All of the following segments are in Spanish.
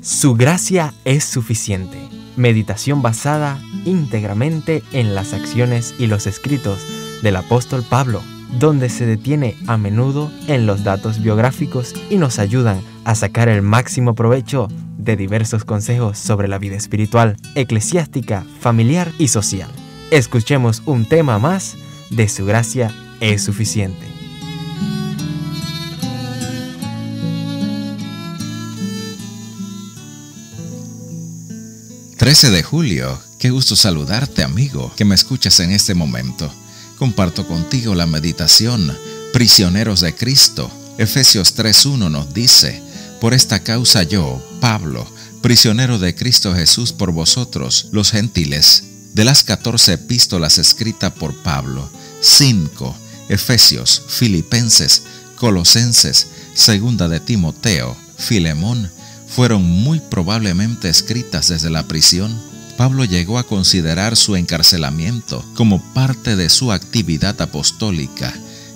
Su gracia es suficiente. Meditación basada íntegramente en las acciones y los escritos del apóstol Pablo, donde se detiene a menudo en los datos biográficos y nos ayudan a sacar el máximo provecho de diversos consejos sobre la vida espiritual, eclesiástica, familiar y social. Escuchemos un tema más de Su gracia es suficiente. 13 de julio. Qué gusto saludarte, amigo, que me escuchas en este momento. Comparto contigo la meditación Prisioneros de Cristo. Efesios 3.1 nos dice, Por esta causa yo, Pablo, prisionero de Cristo Jesús por vosotros, los gentiles. De las 14 epístolas escritas por Pablo, 5, Efesios, Filipenses, Colosenses, Segunda de Timoteo, Filemón, fueron muy probablemente escritas desde la prisión, Pablo llegó a considerar su encarcelamiento como parte de su actividad apostólica,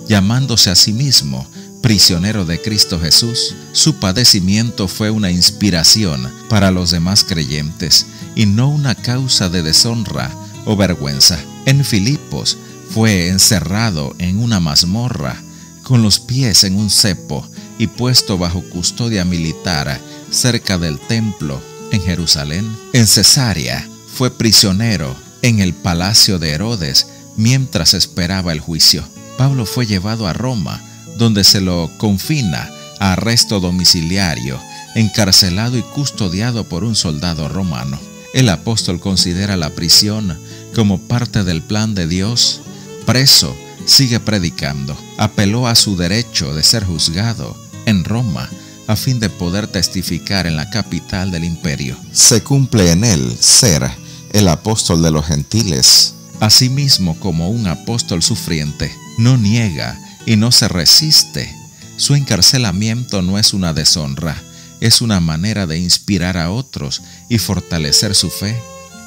llamándose a sí mismo prisionero de Cristo Jesús. Su padecimiento fue una inspiración para los demás creyentes y no una causa de deshonra o vergüenza. En Filipos fue encerrado en una mazmorra, con los pies en un cepo y puesto bajo custodia militar cerca del templo en Jerusalén. En Cesarea fue prisionero en el palacio de Herodes mientras esperaba el juicio. Pablo fue llevado a Roma, donde se lo confina a arresto domiciliario, encarcelado y custodiado por un soldado romano. El apóstol considera la prisión como parte del plan de Dios. Preso, sigue predicando. Apeló a su derecho de ser juzgado en Roma a fin de poder testificar en la capital del imperio. Se cumple en él ser el apóstol de los gentiles. Asimismo, como un apóstol sufriente, no niega y no se resiste. Su encarcelamiento no es una deshonra, es una manera de inspirar a otros y fortalecer su fe.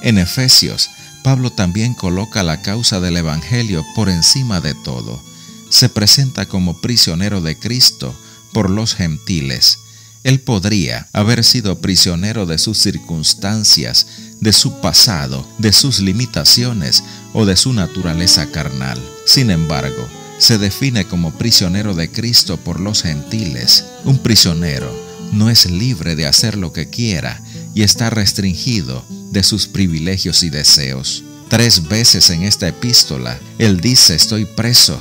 En Efesios, Pablo también coloca la causa del Evangelio por encima de todo. Se presenta como prisionero de Cristo, por los gentiles. Él podría haber sido prisionero de sus circunstancias, de su pasado, de sus limitaciones o de su naturaleza carnal. Sin embargo, se define como prisionero de Cristo por los gentiles. Un prisionero no es libre de hacer lo que quiera y está restringido de sus privilegios y deseos. Tres veces en esta epístola, él dice, estoy preso,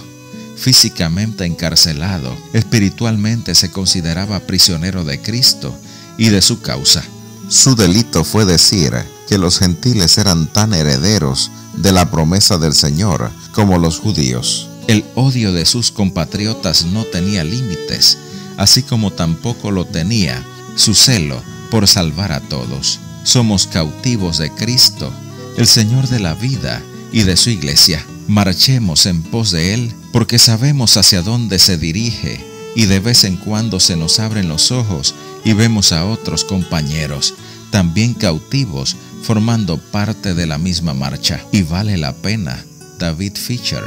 físicamente encarcelado, espiritualmente se consideraba prisionero de Cristo y de su causa. Su delito fue decir que los gentiles eran tan herederos de la promesa del Señor como los judíos. El odio de sus compatriotas no tenía límites, así como tampoco lo tenía su celo por salvar a todos. Somos cautivos de Cristo, el Señor de la vida y de su iglesia. Marchemos en pos de Él porque sabemos hacia dónde se dirige y de vez en cuando se nos abren los ojos y vemos a otros compañeros, también cautivos, formando parte de la misma marcha. Y vale la pena, David Fisher.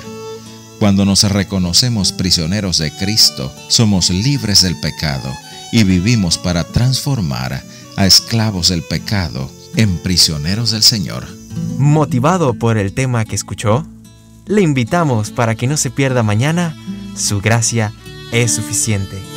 Cuando nos reconocemos prisioneros de Cristo, somos libres del pecado y vivimos para transformar a esclavos del pecado en prisioneros del Señor. Motivado por el tema que escuchó, le invitamos para que no se pierda mañana, su gracia es suficiente.